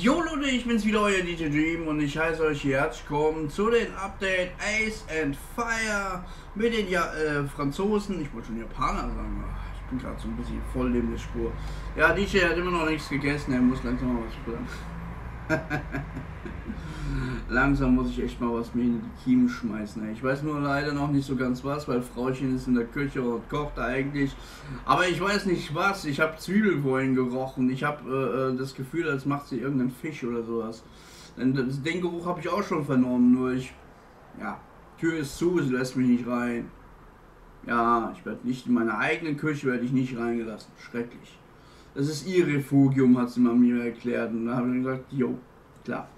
Jo Leute, ich bin's wieder, euer DJ Dream und ich heiße euch herzlich willkommen zu den Update Ace and Fire mit den ja, äh, Franzosen, ich wollte schon Japaner sagen, ich bin gerade so ein bisschen voll neben der Spur. Ja, DJ hat immer noch nichts gegessen, er muss langsam mal was spüren. Langsam muss ich echt mal was mir in die Kiemen schmeißen. Ich weiß nur leider noch nicht so ganz was, weil Frauchen ist in der Küche und kocht eigentlich. Aber ich weiß nicht was. Ich habe Zwiebeln vorhin gerochen. Ich habe äh, das Gefühl, als macht sie irgendeinen Fisch oder sowas. Den Geruch habe ich auch schon vernommen, nur ich. Ja, Tür ist zu, sie lässt mich nicht rein. Ja, ich werde nicht in meiner eigenen Küche werde ich nicht reingelassen. Schrecklich. Das ist ihr Refugium, hat sie mir erklärt. Und da habe ich gesagt, jo, klar.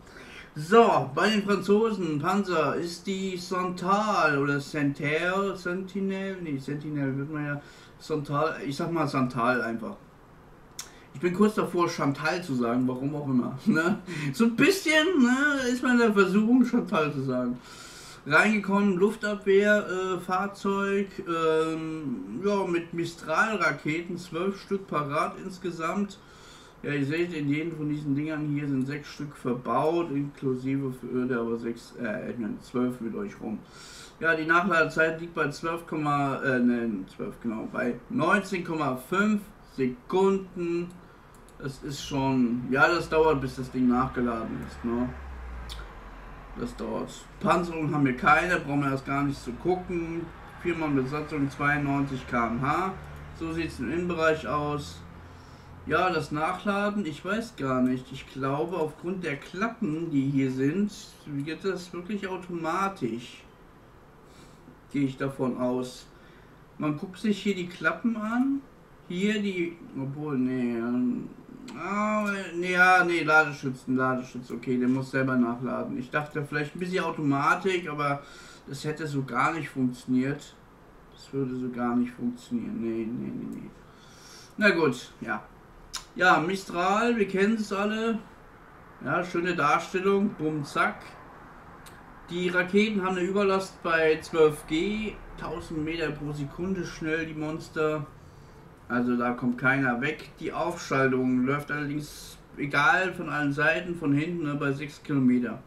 So, bei den Franzosen, Panzer, ist die Santal oder Santal, Sentinel, nee, Sentinel wird man ja, Santal, ich sag mal Santal einfach. Ich bin kurz davor, Chantal zu sagen, warum auch immer. Ne? So ein bisschen ne, ist man in der Versuchung, Chantal zu sagen. Reingekommen, Luftabwehr, äh, Fahrzeug, ähm, ja, mit Mistral-Raketen, zwölf Stück parat insgesamt. Ja, ihr seht, in jedem von diesen Dingern hier sind sechs Stück verbaut, inklusive für Öde, aber sechs, äh, meine, zwölf mit euch rum. Ja, die Nachladezeit liegt bei 12, äh, ne, 12 genau, bei 19,5 Sekunden. Das ist schon, ja, das dauert, bis das Ding nachgeladen ist, ne? Das dauert. Panzerung haben wir keine, brauchen wir erst gar nicht zu gucken. Viermal Besatzung 92 km/h. So sieht es im Innenbereich aus. Ja, das Nachladen, ich weiß gar nicht. Ich glaube, aufgrund der Klappen, die hier sind, wird das wirklich automatisch. Gehe ich davon aus. Man guckt sich hier die Klappen an. Hier die, obwohl, nee, ah, nee, ja, nee, Ladeschützen, Ladeschütze, okay, der muss selber nachladen. Ich dachte vielleicht ein bisschen Automatik, aber das hätte so gar nicht funktioniert. Das würde so gar nicht funktionieren. Nee, nee, nee, nee. Na gut, ja. Ja, Mistral, wir kennen es alle. Ja, schöne Darstellung, bumm, zack. Die Raketen haben eine Überlast bei 12G, 1000 Meter pro Sekunde schnell die Monster. Also da kommt keiner weg. Die Aufschaltung läuft allerdings egal von allen Seiten, von hinten ne, bei 6 Kilometer.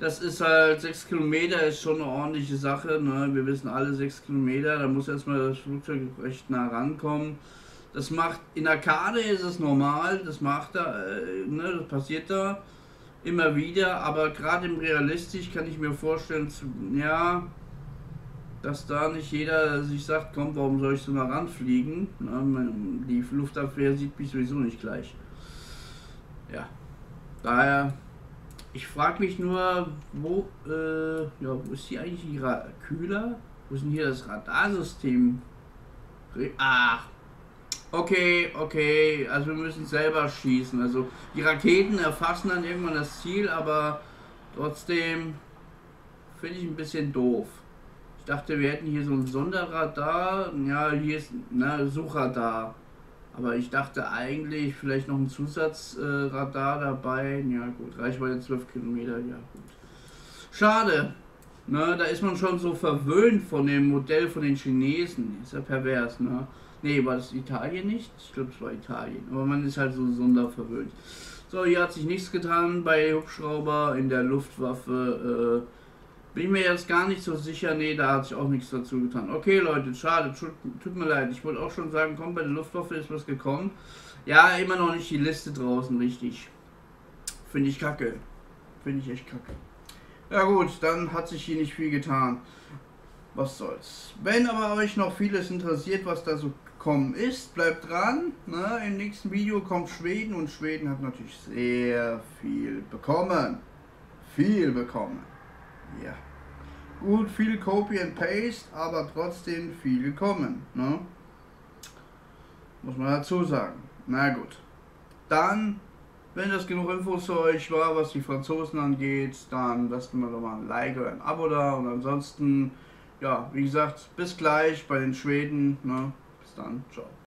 Das ist halt 6 Kilometer ist schon eine ordentliche Sache. Ne? Wir wissen alle 6 Kilometer, da muss erstmal das Flugzeug recht nah rankommen. Das macht in Arcade ist es normal, das macht er, äh, ne, das passiert da immer wieder, aber gerade im Realistisch kann ich mir vorstellen, zu, ja, dass da nicht jeder sich sagt, komm, warum soll ich so nah ranfliegen? Ne, die Luftabwehr sieht mich sowieso nicht gleich. Ja, daher, ich frage mich nur, wo, äh, ja, wo ist hier eigentlich die Kühler? Wo ist denn hier das Radarsystem? Ach, Okay, okay, also wir müssen selber schießen. Also die Raketen erfassen dann irgendwann das Ziel, aber trotzdem finde ich ein bisschen doof. Ich dachte, wir hätten hier so ein Sonderradar. Ja, hier ist ne, Suchradar. Aber ich dachte eigentlich vielleicht noch ein Zusatzradar äh, dabei. Ja gut, Reichweite 12 Kilometer, ja gut. Schade. Ne, da ist man schon so verwöhnt von dem Modell von den Chinesen. Ist ja pervers, ne? Nee, war das Italien nicht? Ich glaube, es war Italien. Aber man ist halt so sonderverwöhnt. So, hier hat sich nichts getan bei Hubschrauber in der Luftwaffe. Äh, bin mir jetzt gar nicht so sicher. Nee, da hat sich auch nichts dazu getan. Okay, Leute, schade. Tut, tut mir leid. Ich wollte auch schon sagen, komm, bei der Luftwaffe ist was gekommen. Ja, immer noch nicht die Liste draußen, richtig. Finde ich kacke. Finde ich echt kacke. Ja gut, dann hat sich hier nicht viel getan. Was soll's. Wenn aber euch noch vieles interessiert, was da so gekommen ist. Bleibt dran. Ne? Im nächsten Video kommt Schweden und Schweden hat natürlich sehr viel bekommen. Viel bekommen. Ja. Gut, viel Copy and Paste, aber trotzdem viel gekommen. Ne? Muss man dazu sagen. Na gut. Dann, wenn das genug Infos für euch war, was die Franzosen angeht, dann lasst mir doch mal ein Like oder ein Abo da. Und ansonsten, ja, wie gesagt, bis gleich bei den Schweden. Ne? dann. Ciao.